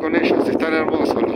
con ellos, están hermosos.